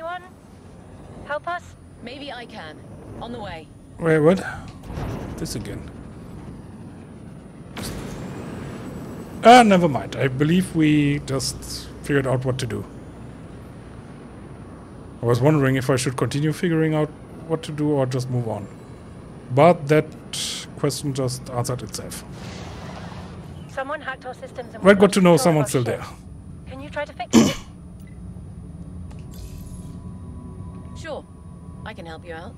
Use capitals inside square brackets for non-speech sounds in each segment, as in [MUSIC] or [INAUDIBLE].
anyone help us? Maybe I can. On the way. Wait, what? This again. Ah, never mind. I believe we just figured out what to do. I was wondering if I should continue figuring out what to do or just move on. But that question just answered itself. Someone hacked our systems and Well, we've good to know lost someone's still our there. Can you try to fix it? Can help you out.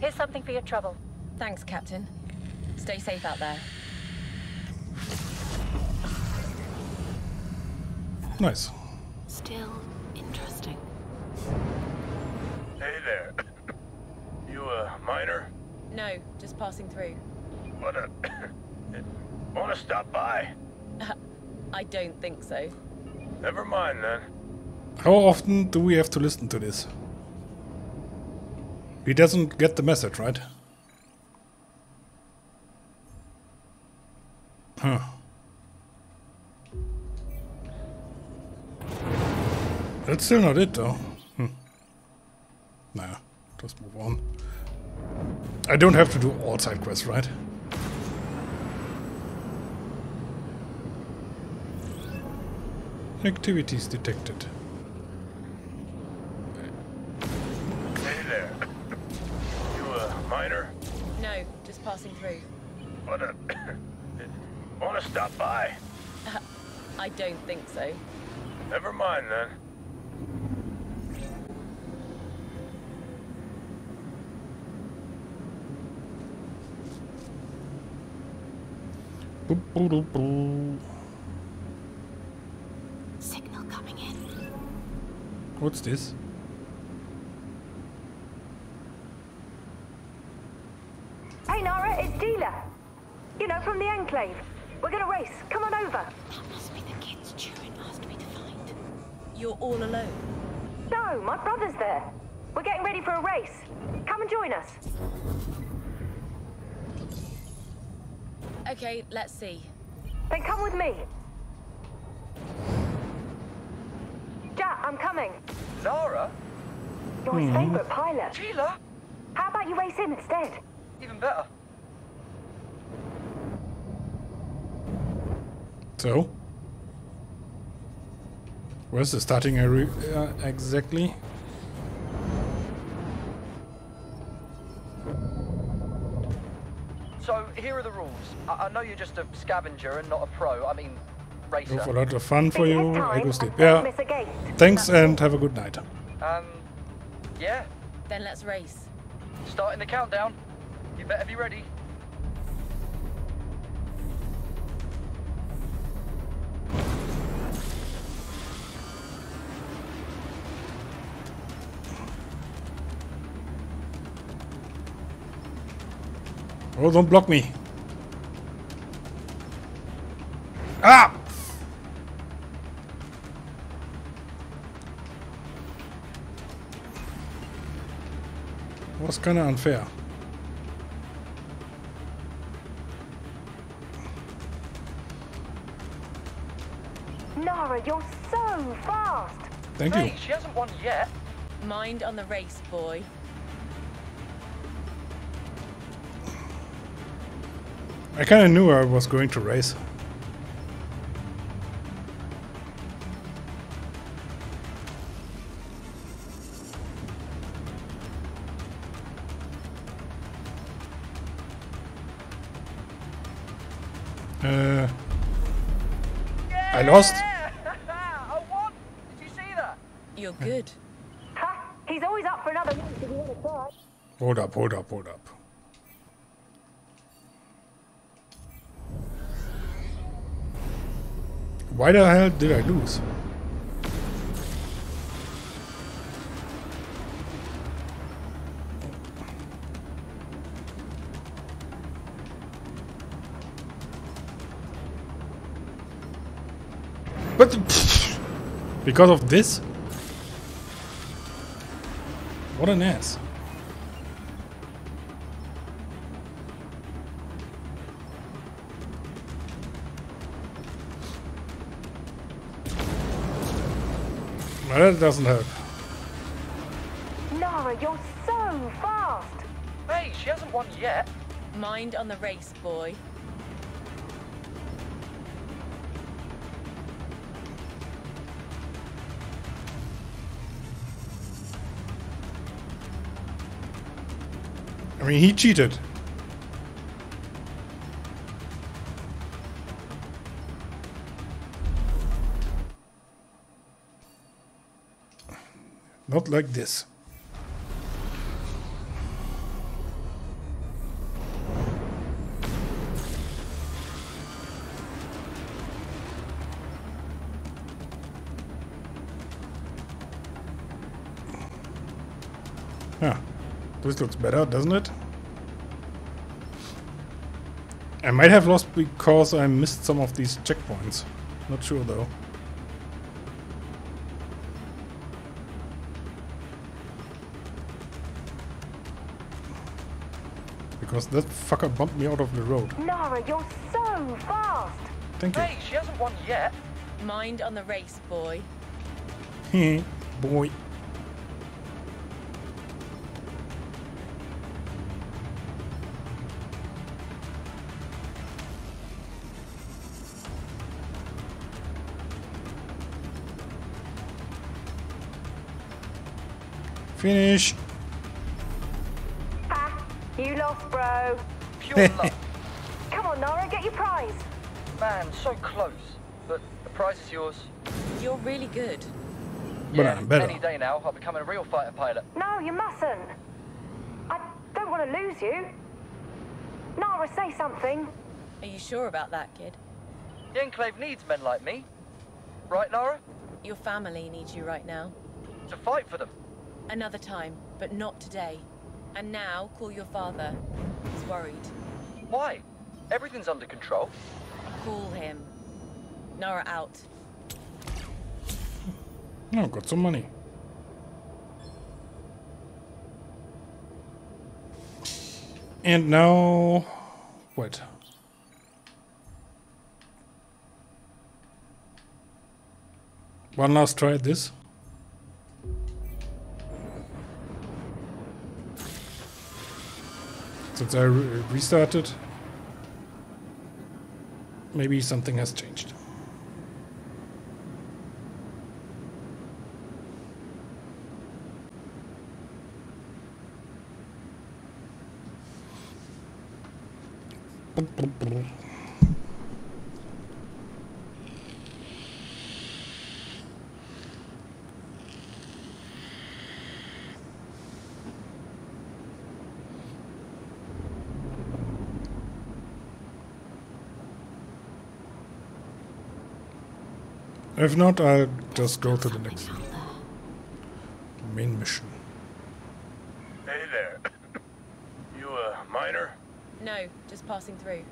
Here's something for your trouble. Thanks, Captain. Stay safe out there. Nice. Still interesting. Hey there. You a miner? No, just passing through. What a... [COUGHS] Wanna stop by? [LAUGHS] I don't think so. Never mind then. How often do we have to listen to this? He doesn't get the message, right? Huh. That's still not it, though. Hmm. Nah, just move on. I don't have to do all side quests, right? Activities detected. Hey there. [LAUGHS] You a miner? No, just passing through. What a... [COUGHS] Wanna stop by? Uh, I don't think so. Never mind then. Boop, boop, boop, boop. Signal coming in. What's this? Hey, Nara, it's Dealer. You know, from the Enclave. We're gonna race. Come on over. That must be the kids Turin asked me to find. You're all alone. No, my brother's there. We're getting ready for a race. Come and join us. Okay, let's see. Then come with me. Jack, I'm coming. Zara? You're his favourite pilot. Sheila? How about you race him instead? Even better. So? Where's the starting area uh, exactly? Here are the rules. I, I know you're just a scavenger and not a pro. I mean, racer. Hope a lot of fun for you. his I go sleep. Yeah. miss a gate. Thanks and have a good night. Um, yeah. Then let's race. Starting the countdown. You better be ready. Oh, don't block me. Was kind of unfair. Nara, you're so fast. Thank hey, you. she hasn't won yet. Mind on the race, boy. I kind of knew I was going to race. I lost. Yeah! [LAUGHS] I won! Did you see that? You're good. Ha! He's always up for another race if you want to try. Hold up, hold up, hold up. Why the hell did I lose? But because of this? What an ass. No, that doesn't help. Nara, you're so fast. Hey, she hasn't won yet. Mind on the race, boy. I mean, he cheated. Not like this. This looks better, doesn't it? I might have lost because I missed some of these checkpoints. Not sure though. Because that fucker bumped me out of the road. Nara, you're so fast. Thank you. Hey, she hasn't won yet. Mind on the race, boy. [LAUGHS] Boy. Finish. Ah, you lost, bro. Pure [LAUGHS] luck. Come on, Nara, get your prize. Man, so close. But the prize is yours. You're really good. But yeah, I'm better. any day now, I'll become a real fighter pilot. No, you mustn't. I don't want to lose you. Nara, say something. Are you sure about that, kid? The Enclave needs men like me. Right, Nara? Your family needs you right now. To fight for them. Another time, but not today. And now, call your father. He's worried. Why? Everything's under control. Call him. Nara out. [LAUGHS] Oh, got some money. And now, what? One last try at this. Since I re restarted, maybe something has changed. [LAUGHS] If not, I'll just go to the next main mission. Hey there. You a miner? No, just passing through.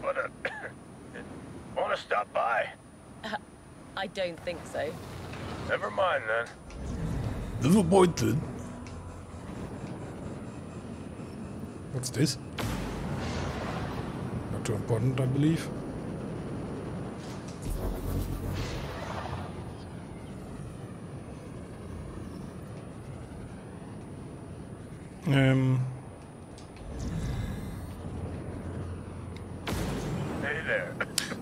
What a... Want to stop by? Uh, I don't think so. Never mind then. Disappointed. What's this? Not too important, I believe. Um, Hey there.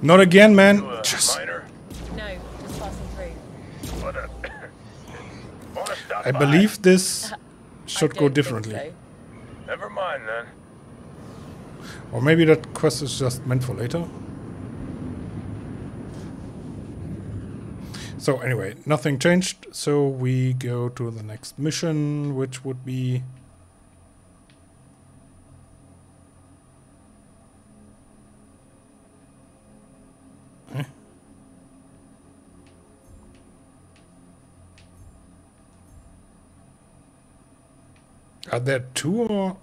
Not again, man. You a Just. No, just passing through. What a... Want to stop I believe this [LAUGHS] should go differently. so. Never mind then. Or maybe that quest is just meant for later. So anyway, nothing changed, so we go to the next mission, which would be... Are there two or...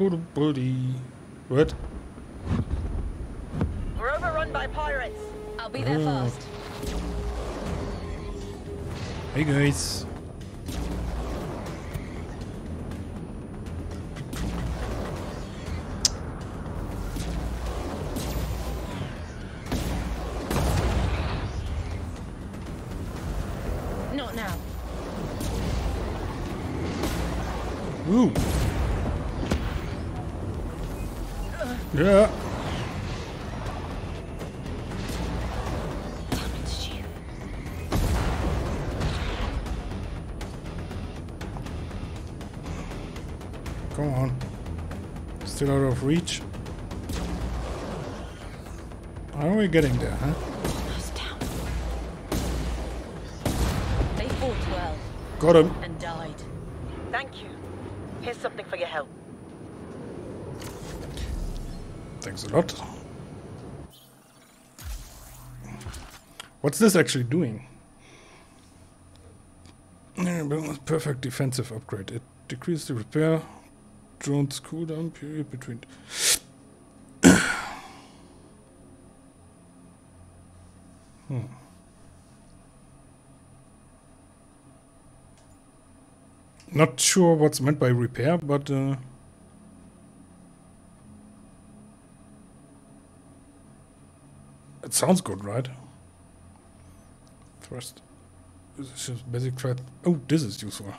What? We're overrun by pirates. I'll be there Oh. fast. Hey guys. Not now. Ooh. Yeah. Come on. Still out of reach. How are we getting there, huh? They fought well Got him. and died. Thank you. Here's something for your help. Thanks a lot. What's this actually doing? Perfect defensive upgrade. It decreases the repair drone's cooldown period between. [COUGHS] hmm. Not sure what's meant by repair, but uh, it sounds good, right? First, this is just basic threat. Oh, this is useful.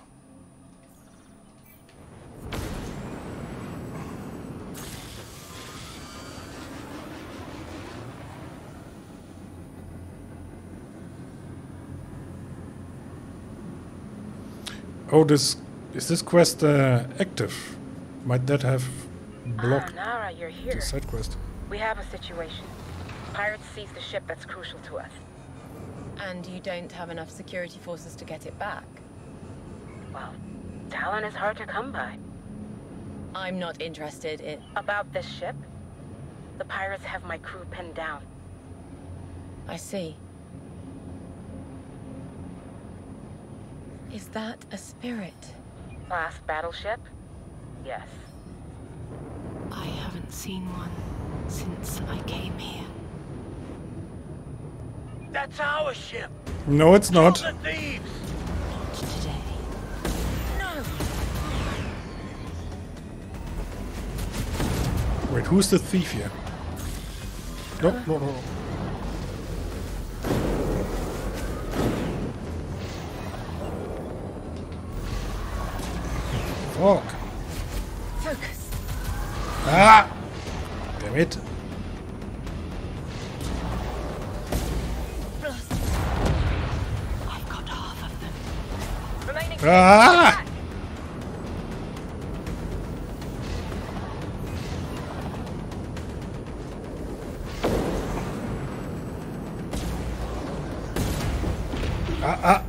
Oh, this is this quest uh, active? Might that have blocked Ah, Nara, you're here. the side quest? We have a situation. Pirates seized the ship that's crucial to us. And you don't have enough security forces to get it back. Well, talent is hard to come by. I'm not interested in. About this ship, the pirates have my crew pinned down. I see. Is that a spirit? Last battleship? Yes. I haven't seen one since I came here. That's our ship. No, it's not. Not. No! Wait, who's the thief here? No, no, no. Fuck. Focus! Ah! Damn it. Them. Remaining Ah!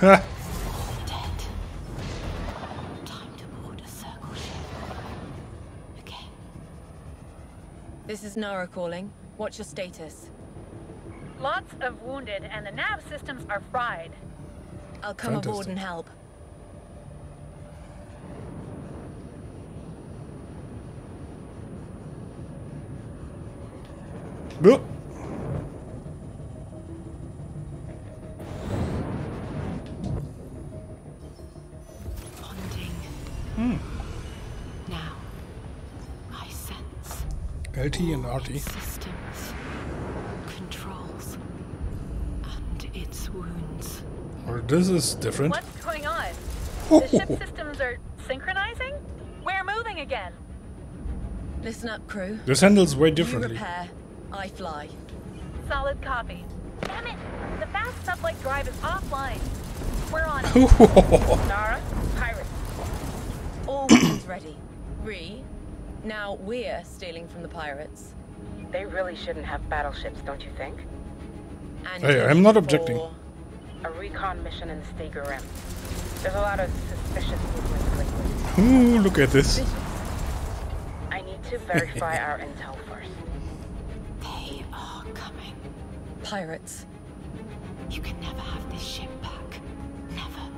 Ah, ah. This is Nara calling. What's your status? Lots of wounded, and the nav systems are fried. I'll come aboard and help. Boop. LT and RT. systems, controls, and its wounds. Well, this is different. What's going on? [LAUGHS] The ship systems are synchronizing? We're moving again. Listen up, crew. This handles way differently. You repair, I fly. Solid copy. Damn it! The fast sublight drive is offline. We're on it. [LAUGHS] Nara, pirates. All [COUGHS] ready. Re, now we're stealing from the pirates. They really shouldn't have battleships, don't you think? And Hey, I'm not objecting. A recon mission in Steger Rim. There's a lot of suspicious movements lately. Ooh, look at this. I need to verify our intel first. They are coming. Pirates. You can never have this ship back. Never.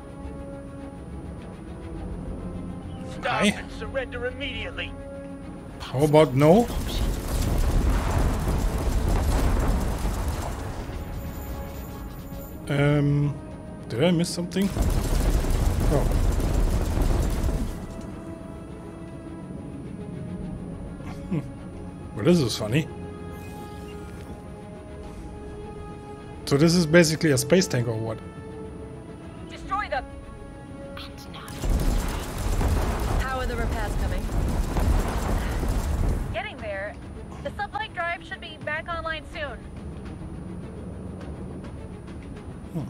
Stop Aye. and surrender immediately. How about no? Um, did I miss something? Oh. Hmm. Well, this is funny. So this is basically a space tank or what? Destroy them. And now How are the repairs coming? Getting there. The sublight drive should be back online soon. Hmm.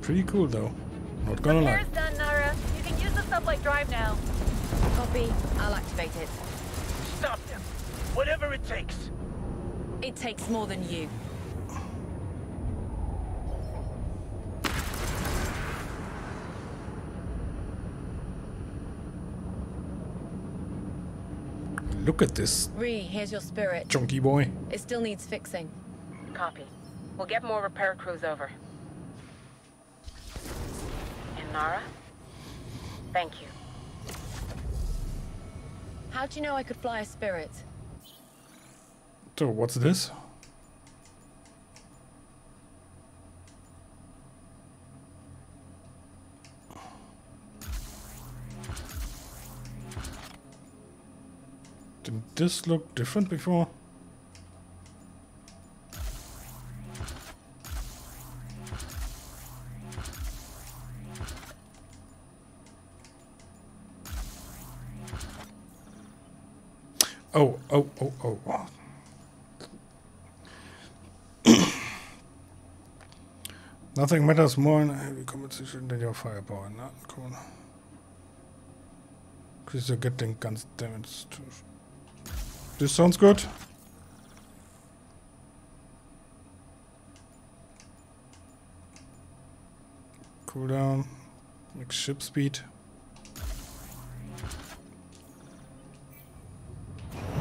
Pretty cool though. Not gonna lie. Repairs done, Nara. You can use the sublight drive now. Copy. I'll activate it. Stop them. Whatever it takes. It takes more than you. Look at this Ree, here's your spirit. chunky boy. It still needs fixing. Copy. We'll get more repair crews over. And Nara? Thank you. How'd you know I could fly a spirit? So what's this? Didn't this look different before? Oh, oh, oh, oh. oh. [COUGHS] Nothing matters more in heavy competition than your firepower. Not cool. Because you're getting guns damage. Too. This sounds good. Cooldown. Max ship speed.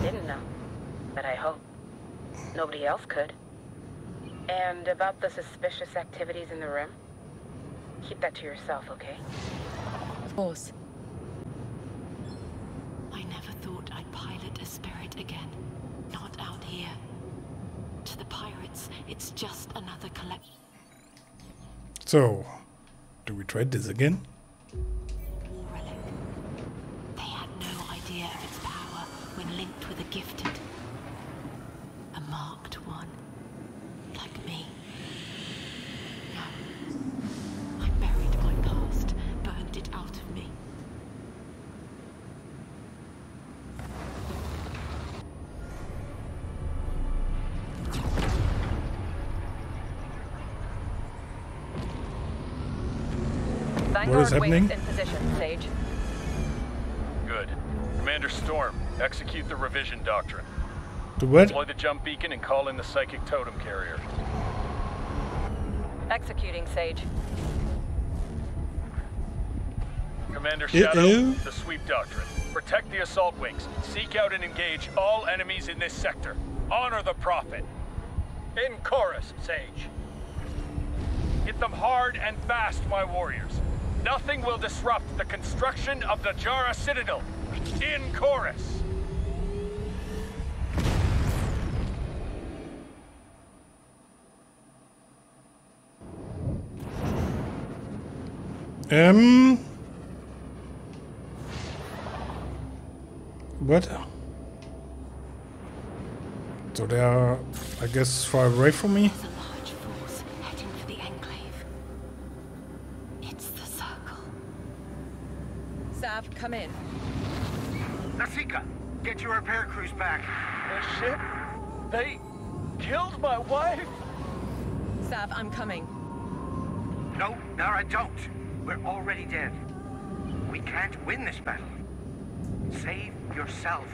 Didn't know. But I hope. Nobody else could. And about the suspicious activities in the room? Keep that to yourself, okay? Of course. I never thought I'd pilot a spirit again. Not out here. To the pirates, it's just another collect. So, do we try this again? war relic. They had no idea of its power when linked with a gifted. A marked one. What is happening? in position, Sage. Good. Commander Storm, execute the revision doctrine. The what? Deploy the jump beacon and call in the psychic totem carrier. Executing, Sage. Commander Uh-oh. Shadow, the sweep doctrine. Protect the assault wings. Seek out and engage all enemies in this sector. Honor the Prophet. In chorus, Sage. Hit them hard and fast, my warriors. Nothing will disrupt the construction of the Jara Citadel. In chorus. Um. What? So they are, I guess, far away from me. There's a large force heading for the Enclave. It's the Circle. Sav, come in. Nasika, get your repair crews back. The ship? They killed my wife? Sav, I'm coming. No, Nara, don't. We're already dead. We can't win this battle. Save yourself.